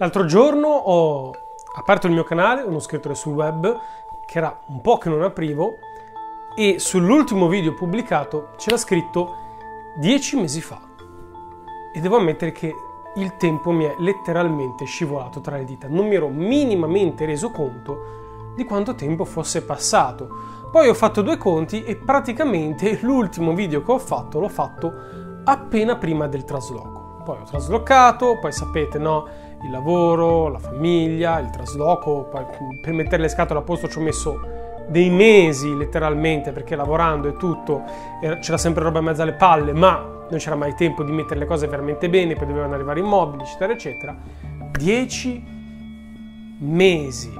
L'altro giorno ho aperto il mio canale, uno scrittore sul web, che era un po' che non aprivo, e sull'ultimo video pubblicato c'era scritto 10 mesi fa. E devo ammettere che il tempo mi è letteralmente scivolato tra le dita. Non mi ero minimamente reso conto di quanto tempo fosse passato. Poi ho fatto due conti e praticamente l'ultimo video che ho fatto l'ho fatto appena prima del trasloco. Poi ho traslocato, poi sapete, no? Il lavoro, la famiglia, il trasloco, per mettere le scatole a posto ci ho messo dei mesi letteralmente perché lavorando e tutto c'era sempre roba in mezzo alle palle, ma non c'era mai tempo di mettere le cose veramente bene, poi dovevano arrivare i mobili, eccetera, eccetera. Dieci mesi.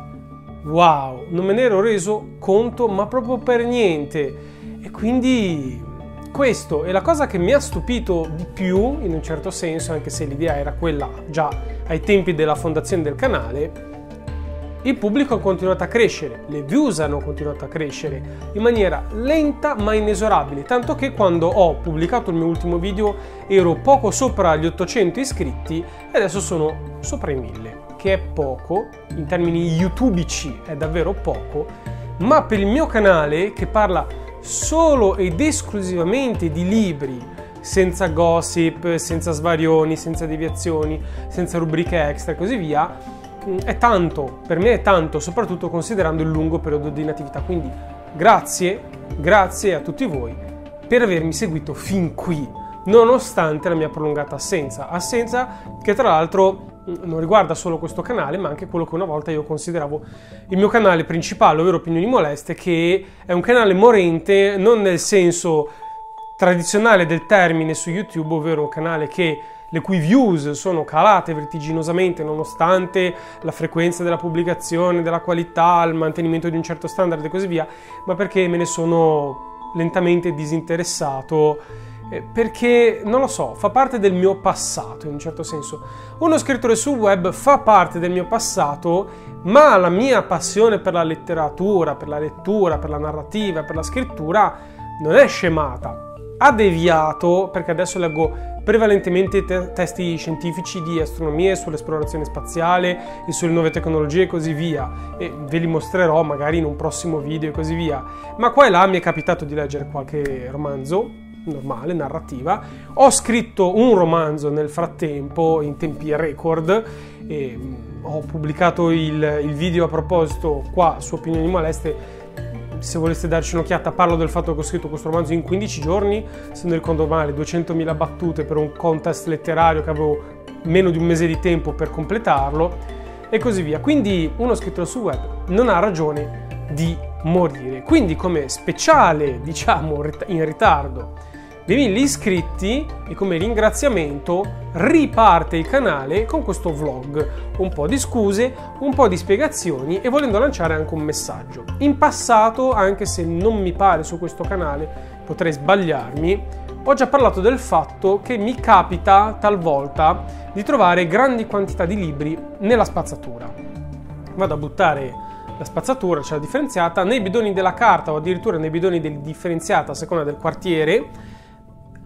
Wow, non me ne ero reso conto, ma proprio per niente. E quindi questo è la cosa che mi ha stupito di più, in un certo senso, anche se l'idea era quella già ai tempi della fondazione del canale, il pubblico ha continuato a crescere, le views hanno continuato a crescere in maniera lenta ma inesorabile, tanto che quando ho pubblicato il mio ultimo video ero poco sopra gli 800 iscritti e adesso sono sopra i 1000, che è poco, in termini youtubici è davvero poco, ma per il mio canale che parla solo ed esclusivamente di libri, senza gossip, senza svarioni, senza deviazioni, senza rubriche extra e così via, mm, è tanto, per me è tanto, soprattutto considerando il lungo periodo di inattività. Quindi grazie, grazie a tutti voi per avermi seguito fin qui, nonostante la mia prolungata assenza. Assenza che tra l'altro non riguarda solo questo canale, ma anche quello che una volta io consideravo il mio canale principale, ovvero Opinioni Moleste, che è un canale morente non nel senso tradizionale del termine su YouTube, ovvero un canale che le cui views sono calate vertiginosamente nonostante la frequenza della pubblicazione, della qualità, il mantenimento di un certo standard e così via, ma perché me ne sono lentamente disinteressato eh, perché non lo so, fa parte del mio passato in un certo senso. Uno scrittore sul web fa parte del mio passato, ma la mia passione per la letteratura, per la lettura, per la narrativa, per la scrittura non è scemata. Ha deviato perché adesso leggo prevalentemente te- testi scientifici di astronomia sull'esplorazione spaziale e sulle nuove tecnologie e così via e ve li mostrerò magari in un prossimo video e così via ma qua e là mi è capitato di leggere qualche romanzo normale, narrativa. Ho scritto un romanzo nel frattempo in tempi record e mm, ho pubblicato il, il video a proposito qua su Opinioni Moleste se voleste darci un'occhiata, parlo del fatto che ho scritto questo romanzo in 15 giorni, se non ricordo male, 200.000 battute per un contest letterario che avevo meno di un mese di tempo per completarlo e così via. Quindi uno scrittore su web non ha ragione di morire. Quindi come speciale, diciamo, in ritardo dei 1000 iscritti e come ringraziamento riparte il canale con questo vlog, un po' di scuse, un po' di spiegazioni e volendo lanciare anche un messaggio. In passato, anche se non mi pare su questo canale, potrei sbagliarmi, ho già parlato del fatto che mi capita talvolta di trovare grandi quantità di libri nella spazzatura. Vado a buttare la spazzatura, cioè la differenziata, nei bidoni della carta o addirittura nei bidoni del differenziata a seconda del quartiere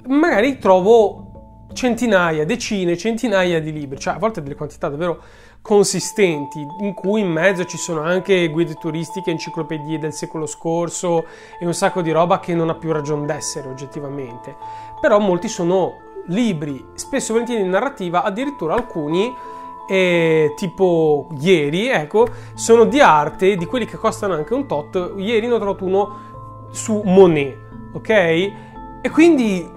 magari trovo centinaia, decine, centinaia di libri, cioè a volte delle quantità davvero consistenti, in cui in mezzo ci sono anche guide turistiche, enciclopedie del secolo scorso e un sacco di roba che non ha più ragione d'essere oggettivamente. Però molti sono libri, spesso volentieri in narrativa, addirittura alcuni eh, tipo ieri, ecco, sono di arte, di quelli che costano anche un tot. Ieri ne ho trovato uno su Monet, ok? E quindi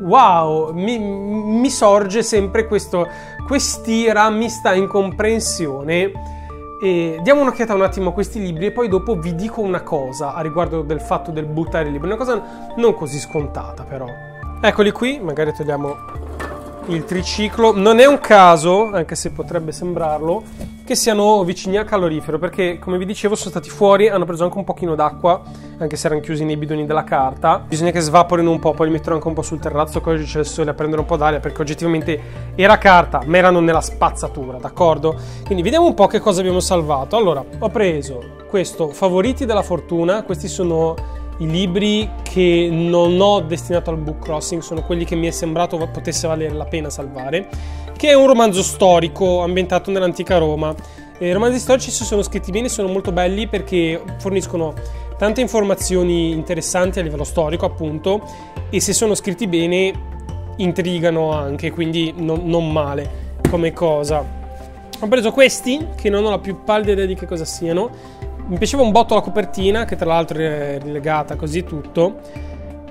wow, mi, mi sorge sempre questo, quest'ira mista incomprensione. E diamo un'occhiata un attimo a questi libri e poi dopo vi dico una cosa a riguardo del fatto del buttare i libri, una cosa non così scontata però. Eccoli qui, magari togliamo il triciclo. Non è un caso, anche se potrebbe sembrarlo, che siano vicini al calorifero, perché come vi dicevo sono stati fuori, hanno preso anche un pochino d'acqua, anche se erano chiusi nei bidoni della carta. Bisogna che svaporino un po', poi li metterò anche un po' sul terrazzo, così c'è il sole a prendere un po' d'aria, perché oggettivamente era carta, ma erano nella spazzatura, d'accordo? Quindi vediamo un po' che cosa abbiamo salvato. Allora, ho preso questo, Favoriti della Fortuna, questi sono i libri che non ho destinato al book crossing sono quelli che mi è sembrato potesse valere la pena salvare, che è un romanzo storico ambientato nell'antica Roma. I romanzi storici se sono scritti bene sono molto belli perché forniscono tante informazioni interessanti a livello storico, appunto, e se sono scritti bene intrigano anche, quindi non, non male come cosa. Ho preso questi, che non ho la più pallida idea di che cosa siano. Mi piaceva un botto la copertina, che tra l'altro è rilegata così tutto.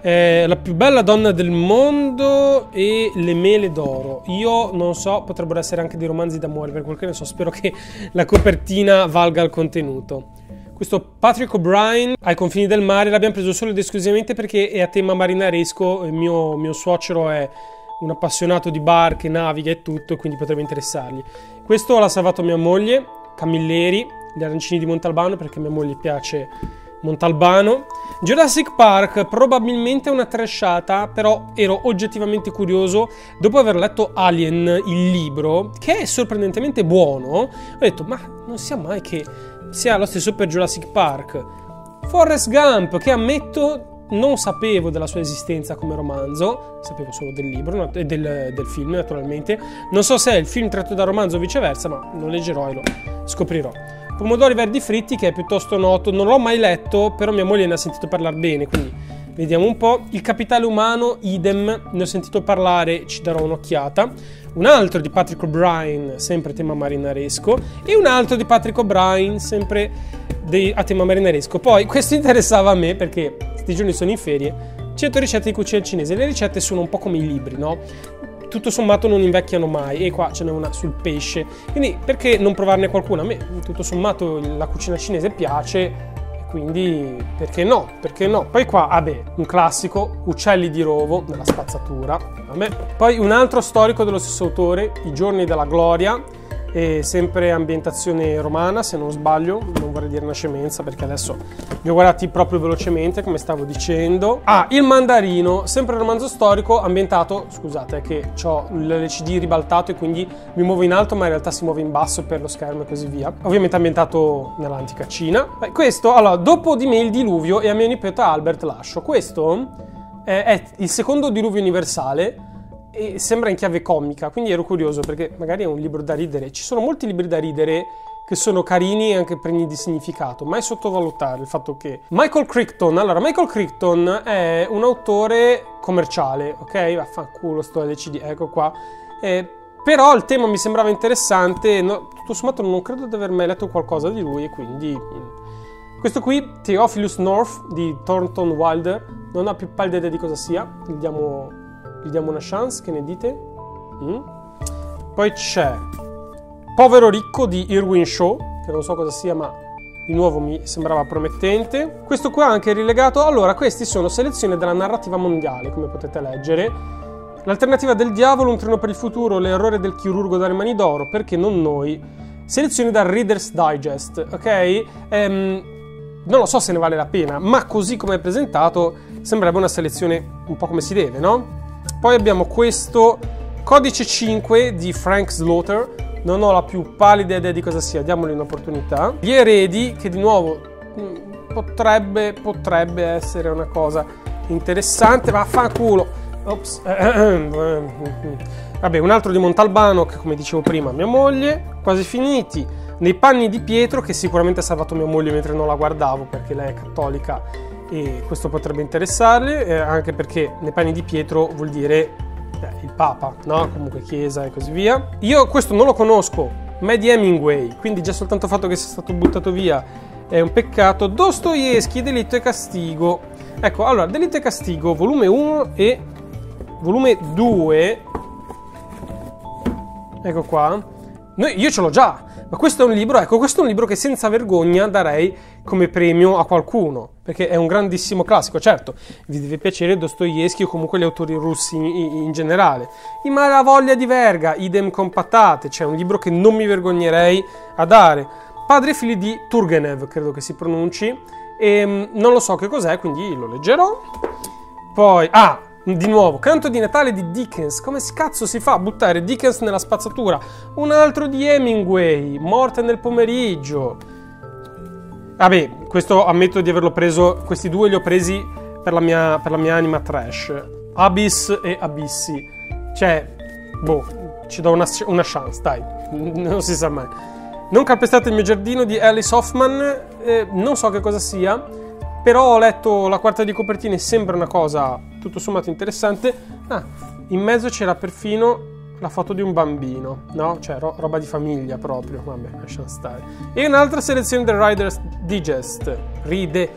Eh, la più bella donna del mondo e le mele d'oro. Io non so, potrebbero essere anche dei romanzi d'amore, per quel che ne so, spero che la copertina valga il contenuto. Questo Patrick O'Brien ai confini del mare l'abbiamo preso solo ed esclusivamente perché è a tema marinaresco. Mio, mio suocero è un appassionato di barche, naviga e tutto, quindi potrebbe interessargli. Questo l'ha salvato mia moglie, Camilleri, gli arancini di Montalbano, perché a mia moglie piace Montalbano. Jurassic Park, probabilmente una trashata, però ero oggettivamente curioso. Dopo aver letto Alien, il libro, che è sorprendentemente buono, ho detto, ma non sia mai che sia lo stesso per Jurassic Park. Forrest Gump, che ammetto non sapevo della sua esistenza come romanzo, sapevo solo del libro e del, del, film naturalmente. Non so se è il film tratto da romanzo o viceversa, ma lo leggerò e lo scoprirò. Pomodori verdi fritti, che è piuttosto noto, non l'ho mai letto, però mia moglie ne ha sentito parlare bene, quindi vediamo un po'. Il capitale umano, idem, ne ho sentito parlare, ci darò un'occhiata un altro di Patrick O'Brien, sempre tema marinaresco, e un altro di Patrick O'Brien, sempre dei, a tema marinaresco. Poi questo interessava a me perché questi giorni sono in ferie. 100 ricette di cucina cinese. Le ricette sono un po' come i libri, no? Tutto sommato non invecchiano mai e qua ce n'è una sul pesce. Quindi perché non provarne qualcuna? A me tutto sommato la cucina cinese piace quindi perché no? Perché no? Poi qua, vabbè, un classico, Uccelli di Rovo, nella spazzatura, vabbè. Poi un altro storico dello stesso autore, I giorni della gloria, e sempre ambientazione romana se non sbaglio, non vorrei dire una scemenza perché adesso li ho guardati proprio velocemente come stavo dicendo. Ah, Il Mandarino, sempre romanzo storico ambientato, scusate che ho l'LCD ribaltato e quindi mi muovo in alto ma in realtà si muove in basso per lo schermo e così via. Ovviamente ambientato nell'antica Cina. Beh, questo, allora, dopo di me il diluvio e a mio nipote Albert lascio. Questo è, è il secondo diluvio universale e sembra in chiave comica, quindi ero curioso perché magari è un libro da ridere. Ci sono molti libri da ridere che sono carini e anche pregni di significato, mai sottovalutare il fatto che Michael Crichton, allora Michael Crichton è un autore commerciale, ok? Vaffanculo sto LCD, ecco qua. Eh, però il tema mi sembrava interessante, no, tutto sommato non credo di aver mai letto qualcosa di lui e quindi... Mm. Questo qui, Theophilus North di Thornton Wilder, non ha più pallida idea di cosa sia, gli diamo gli diamo una chance, che ne dite? Mm? Poi c'è Povero ricco di Irwin Shaw, che non so cosa sia, ma di nuovo mi sembrava promettente. Questo qua anche rilegato. Allora, questi sono selezioni della narrativa mondiale, come potete leggere. L'alternativa del diavolo, un treno per il futuro, l'errore del chirurgo dalle mani d'oro, perché non noi? Selezioni dal Reader's Digest, ok? Ehm, non lo so se ne vale la pena, ma così come è presentato sembrerebbe una selezione un po' come si deve, no? Poi abbiamo questo codice 5 di Frank Slaughter. Non ho la più pallida idea di cosa sia, diamogli un'opportunità. Gli eredi, che di nuovo mm, potrebbe, potrebbe essere una cosa interessante. Vaffanculo! Ops. Vabbè, un altro di Montalbano, che come dicevo prima, mia moglie. Quasi finiti. Nei panni di Pietro, che sicuramente ha salvato mia moglie mentre non la guardavo, perché lei è cattolica e questo potrebbe interessarle, eh, anche perché nei panni di Pietro vuol dire eh, il Papa, no? Comunque Chiesa e così via. Io questo non lo conosco, ma è di Hemingway, quindi già soltanto il fatto che sia stato buttato via è un peccato. Dostoevsky, Delitto e Castigo. Ecco, allora, Delitto e Castigo, volume 1 e volume 2. Ecco qua. Noi, io ce l'ho già, ma questo è un libro, ecco, questo è un libro che senza vergogna darei come premio a qualcuno, perché è un grandissimo classico. Certo, vi deve piacere Dostoevsky o comunque gli autori russi in, in generale. I Malavoglia di Verga, idem con patate, cioè un libro che non mi vergognerei a dare. Padre e figli di Turgenev, credo che si pronunci, e ehm, non lo so che cos'è, quindi lo leggerò. Poi, ah, di nuovo, canto di Natale di Dickens. Come cazzo si fa a buttare Dickens nella spazzatura? Un altro di Hemingway, Morte nel pomeriggio. Vabbè, questo ammetto di averlo preso. Questi due li ho presi per la mia, per la mia anima trash. Abyss e Abissi. Cioè, boh, ci do una, una chance, dai, non si sa mai. Non calpestate il mio giardino di Alice Hoffman, eh, non so che cosa sia, però ho letto la quarta di copertina e sembra una cosa tutto sommato interessante. Ah, in mezzo c'era perfino la foto di un bambino, no? Cioè ro- roba di famiglia proprio, vabbè, lasciamo stare. E un'altra selezione del Riders Digest, Ride,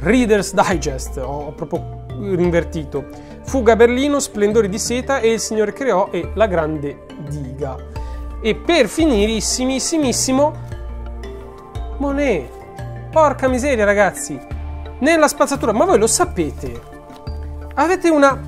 Reader's Digest, ho proprio invertito. Fuga a Berlino, Splendori di seta e Il Signore creò e La grande diga. E per finirissimissimo Monet. Porca miseria, ragazzi. Nella spazzatura, ma voi lo sapete? Avete una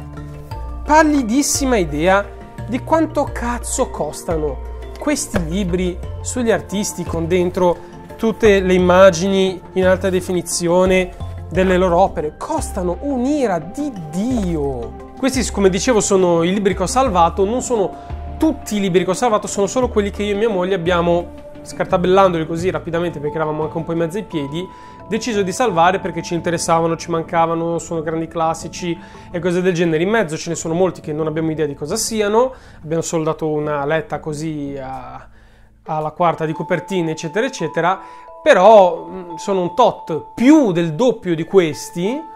pallidissima idea di quanto cazzo costano questi libri sugli artisti con dentro tutte le immagini in alta definizione delle loro opere. Costano un'ira di Dio. Questi, come dicevo, sono i libri che ho salvato, non sono tutti i libri che ho salvato, sono solo quelli che io e mia moglie abbiamo scartabellandoli così rapidamente perché eravamo anche un po' in mezzo ai piedi, deciso di salvare perché ci interessavano, ci mancavano, sono grandi classici e cose del genere. In mezzo ce ne sono molti che non abbiamo idea di cosa siano, abbiamo solo dato una letta così a, alla quarta di copertina, eccetera, eccetera, però sono un tot, più del doppio di questi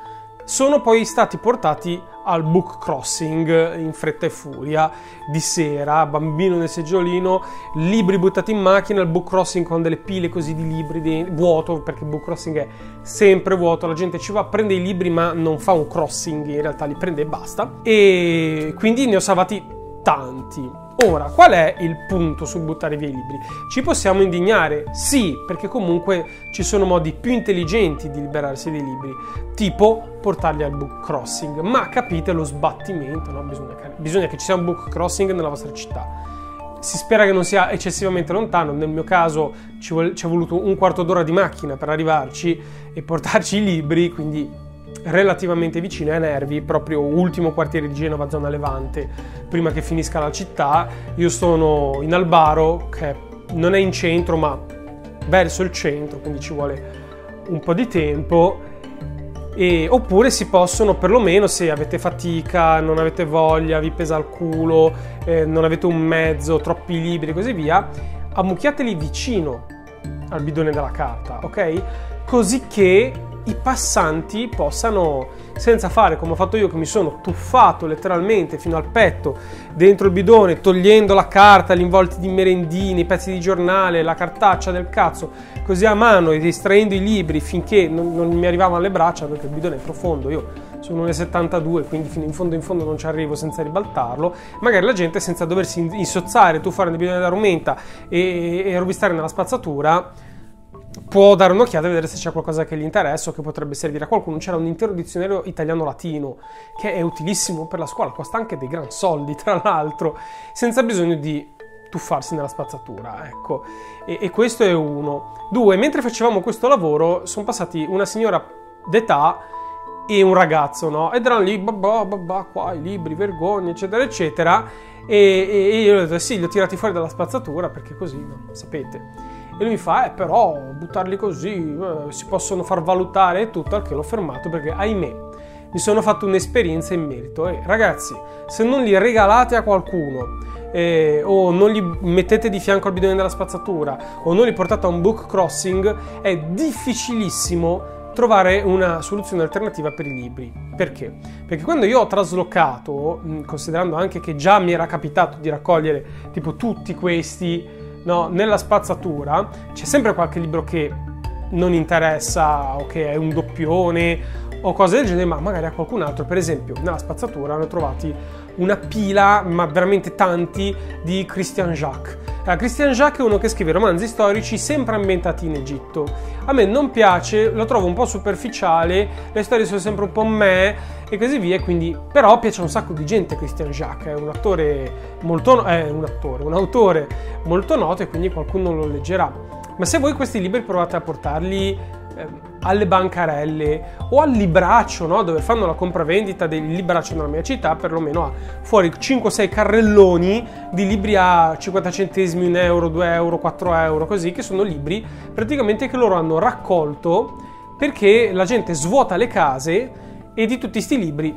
sono poi stati portati al book crossing in fretta e furia di sera, bambino nel seggiolino, libri buttati in macchina, il book crossing con delle pile così di libri di, vuoto, perché il book crossing è sempre vuoto, la gente ci va, prende i libri ma non fa un crossing, in realtà li prende e basta. E quindi ne ho salvati tanti. Ora, qual è il punto sul buttare via i libri? Ci possiamo indignare? Sì, perché comunque ci sono modi più intelligenti di liberarsi dei libri, tipo portarli al book crossing, ma capite lo sbattimento, no? bisogna, bisogna che ci sia un book crossing nella vostra città. Si spera che non sia eccessivamente lontano, nel mio caso ci, ci è voluto un quarto d'ora di macchina per arrivarci e portarci i libri, quindi relativamente vicino ai Nervi, proprio ultimo quartiere di Genova, zona Levante, prima che finisca la città. Io sono in Albaro, che non è in centro, ma verso il centro, quindi ci vuole un po' di tempo. E, oppure si possono perlomeno se avete fatica, non avete voglia, vi pesa il culo, eh, non avete un mezzo, troppi libri e così via, ammucchiateli vicino al bidone della carta, ok? Così che i passanti possano, senza fare come ho fatto io che mi sono tuffato letteralmente fino al petto dentro il bidone, togliendo la carta, gli involti di merendini, i pezzi di giornale, la cartaccia del cazzo, così a mano e distraendo i libri finché non, non mi arrivavano alle braccia perché il bidone è profondo, io sono 1,72 quindi fino in fondo in fondo non ci arrivo senza ribaltarlo magari la gente senza doversi insozzare tuffare nel bidone da rumenta e, e rovistare nella spazzatura può dare un'occhiata e vedere se c'è qualcosa che gli interessa o che potrebbe servire a qualcuno. C'era un intero dizionario italiano-latino che è utilissimo per la scuola, costa anche dei gran soldi, tra l'altro, senza bisogno di tuffarsi nella spazzatura, ecco. E, e questo è uno. Due, mentre facevamo questo lavoro, sono passati una signora d'età e un ragazzo, no? Ed erano lì, babà, babà, qua i libri, vergogna, eccetera, eccetera. E, e, e io ho detto, sì, li ho tirati fuori dalla spazzatura perché così, no? Sapete. E lui mi fa, eh però buttarli così eh, si possono far valutare e tutto, al che l'ho fermato perché ahimè mi sono fatto un'esperienza in merito e ragazzi se non li regalate a qualcuno eh, o non li mettete di fianco al bidone della spazzatura o non li portate a un book crossing è difficilissimo trovare una soluzione alternativa per i libri. Perché? Perché quando io ho traslocato, considerando anche che già mi era capitato di raccogliere tipo tutti questi no, nella spazzatura c'è sempre qualche libro che non interessa o che è un doppione o cose del genere, ma magari a qualcun altro. Per esempio, nella spazzatura hanno trovati una pila, ma veramente tanti, di Christian Jacques. Uh, Christian Jacques è uno che scrive romanzi storici sempre ambientati in Egitto. A me non piace, lo trovo un po' superficiale, le storie sono sempre un po' me e così via, quindi però piace un sacco di gente Christian Jacques, è un attore molto è un attore, un autore molto noto e quindi qualcuno lo leggerà. Ma se voi questi libri provate a portarli eh, alle bancarelle o al libraccio, no? dove fanno la compravendita del libraccio nella mia città, perlomeno ha fuori 5-6 carrelloni di libri a 50 centesimi, 1 euro, 2 euro, 4 euro, così, che sono libri praticamente che loro hanno raccolto perché la gente svuota le case e di tutti questi libri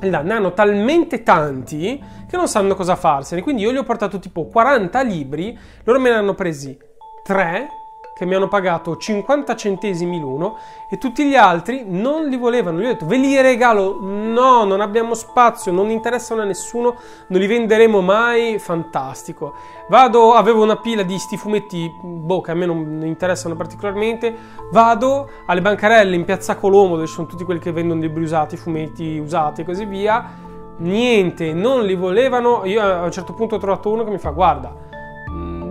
ne hanno talmente tanti che non sanno cosa farsene. Quindi io gli ho portato tipo 40 libri, loro me ne hanno presi 3 che mi hanno pagato 50 centesimi l'uno e tutti gli altri non li volevano. Gli ho detto ve li regalo, no, non abbiamo spazio, non interessano a nessuno, non li venderemo mai, fantastico. Vado, avevo una pila di sti fumetti, boh, che a me non interessano particolarmente, vado alle bancarelle in piazza Colombo dove ci sono tutti quelli che vendono libri usati, fumetti usati e così via. Niente, non li volevano. Io a un certo punto ho trovato uno che mi fa guarda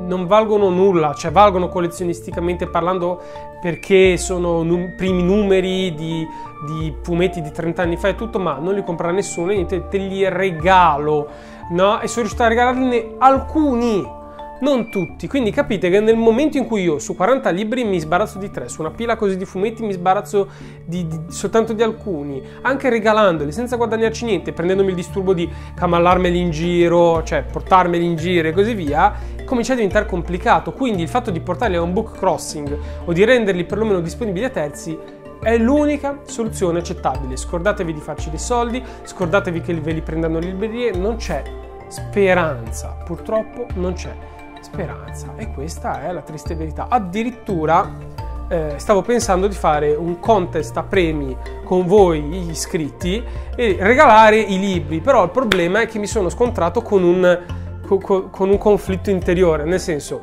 non valgono nulla, cioè valgono collezionisticamente parlando perché sono num- primi numeri di, di, fumetti di 30 anni fa e tutto, ma non li compra nessuno, niente, te li regalo, no? E sono riuscito a regalarne alcuni non tutti, quindi capite che nel momento in cui io su 40 libri mi sbarazzo di 3, su una pila così di fumetti mi sbarazzo di, di, soltanto di alcuni, anche regalandoli senza guadagnarci niente, prendendomi il disturbo di camallarmeli in giro, cioè portarmeli in giro e così via, comincia a diventare complicato. Quindi il fatto di portarli a un book crossing o di renderli perlomeno disponibili a terzi è l'unica soluzione accettabile. Scordatevi di farci dei soldi, scordatevi che ve li prendano le librerie, non c'è speranza, purtroppo non c'è speranza e questa è la triste verità. Addirittura eh, stavo pensando di fare un contest a premi con voi gli iscritti e regalare i libri, però il problema è che mi sono scontrato con un, con, un conflitto interiore, nel senso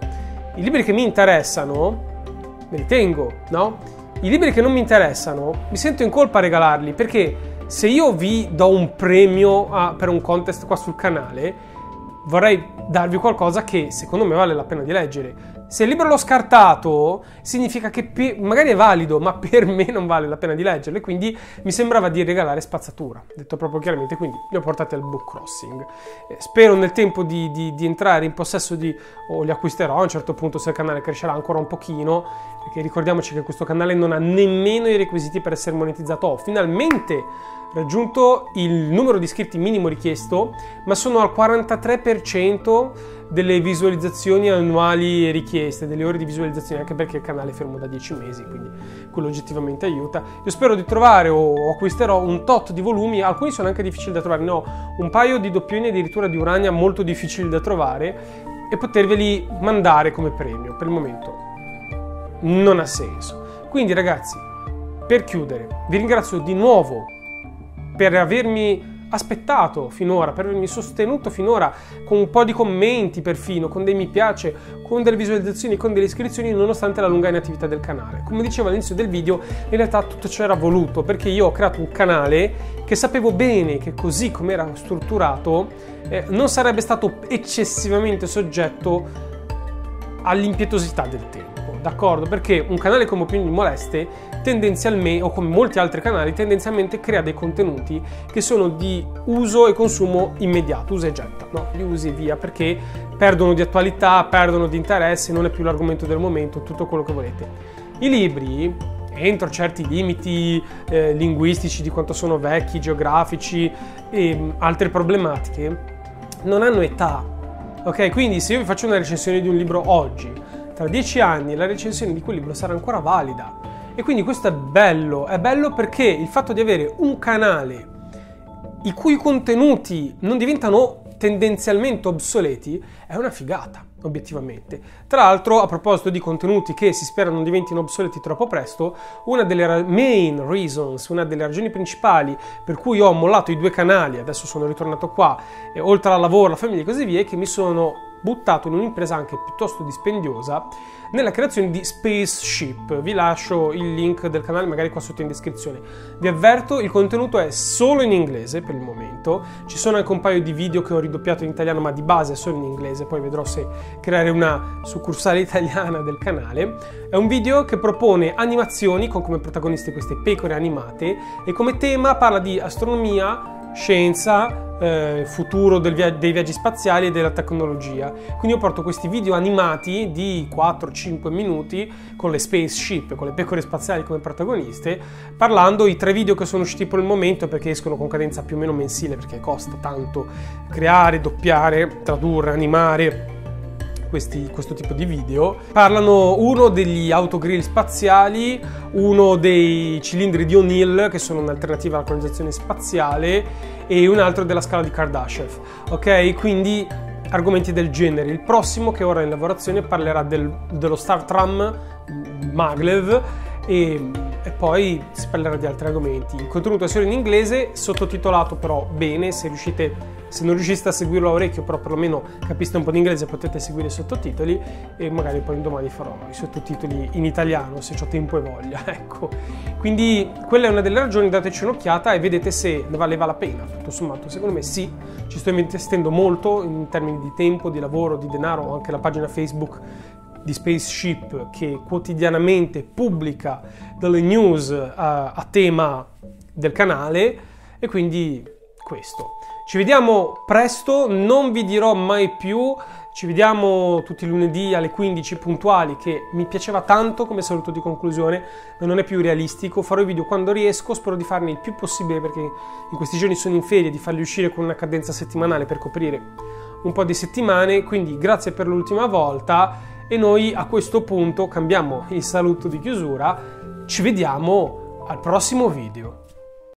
i libri che mi interessano me li tengo, no? I libri che non mi interessano mi sento in colpa a regalarli perché se io vi do un premio a, per un contest qua sul canale vorrei darvi qualcosa che secondo me vale la pena di leggere. Se il libro l'ho scartato, significa che pe- magari è valido, ma per me non vale la pena di leggerlo. E quindi mi sembrava di regalare spazzatura, detto proprio chiaramente. Quindi li ho portati al book crossing. Eh, spero nel tempo di, di, di, entrare in possesso di, o li acquisterò a un certo punto se il canale crescerà ancora un pochino. Perché ricordiamoci che questo canale non ha nemmeno i requisiti per essere monetizzato. Oh, finalmente raggiunto il numero di iscritti minimo richiesto, ma sono al 43% delle visualizzazioni annuali richieste, delle ore di visualizzazione, anche perché il canale è fermo da 10 mesi, quindi quello oggettivamente aiuta. Io spero di trovare o acquisterò un tot di volumi, alcuni sono anche difficili da trovare, ne ho un paio di doppioni addirittura di Urania molto difficili da trovare e poterveli mandare come premio. Per il momento non ha senso. Quindi ragazzi, per chiudere, vi ringrazio di nuovo per avermi aspettato finora, per avermi sostenuto finora con un po' di commenti perfino, con dei mi piace, con delle visualizzazioni, con delle iscrizioni nonostante la lunga inattività del canale. Come dicevo all'inizio del video, in realtà tutto ciò era voluto perché io ho creato un canale che sapevo bene che così come era strutturato eh, non sarebbe stato eccessivamente soggetto all'impietosità del tempo d'accordo? Perché un canale come Opinioni Moleste tendenzialmente, o come molti altri canali, tendenzialmente crea dei contenuti che sono di uso e consumo immediato, usa e getta, no? Li usi e via perché perdono di attualità, perdono di interesse, non è più l'argomento del momento, tutto quello che volete. I libri, entro certi limiti eh, linguistici di quanto sono vecchi, geografici e mh, altre problematiche, non hanno età. Ok, quindi se io vi faccio una recensione di un libro oggi, tra dieci anni la recensione di quel libro sarà ancora valida. E quindi questo è bello, è bello perché il fatto di avere un canale i cui contenuti non diventano tendenzialmente obsoleti è una figata, obiettivamente. Tra l'altro, a proposito di contenuti che si spera non diventino obsoleti troppo presto, una delle main reasons, una delle ragioni principali per cui ho mollato i due canali, adesso sono ritornato qua, oltre al lavoro, la famiglia e così via, è che mi sono buttato in un'impresa anche piuttosto dispendiosa nella creazione di Spaceship. Vi lascio il link del canale magari qua sotto in descrizione. Vi avverto, il contenuto è solo in inglese per il momento. Ci sono anche un paio di video che ho ridoppiato in italiano, ma di base è solo in inglese, poi vedrò se creare una succursale italiana del canale. È un video che propone animazioni con come protagonisti queste pecore animate e come tema parla di astronomia, scienza, eh, futuro via- dei viaggi spaziali e della tecnologia. Quindi io porto questi video animati di 4-5 minuti con le spaceship, con le pecore spaziali come protagoniste, parlando i tre video che sono usciti per il momento perché escono con cadenza più o meno mensile perché costa tanto creare, doppiare, tradurre, animare questi, questo tipo di video. Parlano uno degli autogrill spaziali, uno dei cilindri di O'Neill che sono un'alternativa alla colonizzazione spaziale e un altro della scala di Kardashev. Ok, quindi argomenti del genere. Il prossimo che ora è in lavorazione parlerà del, dello Star Tram Maglev e, e, poi si parlerà di altri argomenti. Il contenuto è solo in inglese, sottotitolato però bene, se, riuscite, se non riuscite a seguirlo a orecchio, però perlomeno capiste un po' di inglese potete seguire i sottotitoli e magari poi domani farò i sottotitoli in italiano se ho tempo e voglia. Ecco. Quindi quella è una delle ragioni, dateci un'occhiata e vedete se ne valeva la pena. Tutto sommato, secondo me sì, ci sto investendo molto in termini di tempo, di lavoro, di denaro, anche la pagina Facebook di Spaceship che quotidianamente pubblica delle news uh, a tema del canale e quindi questo. Ci vediamo presto, non vi dirò mai più, ci vediamo tutti i lunedì alle 15 puntuali che mi piaceva tanto come saluto di conclusione, ma non è più realistico, farò i video quando riesco, spero di farne il più possibile perché in questi giorni sono in ferie, di farli uscire con una cadenza settimanale per coprire un po' di settimane, quindi grazie per l'ultima volta e noi a questo punto cambiamo il saluto di chiusura, ci vediamo al prossimo video.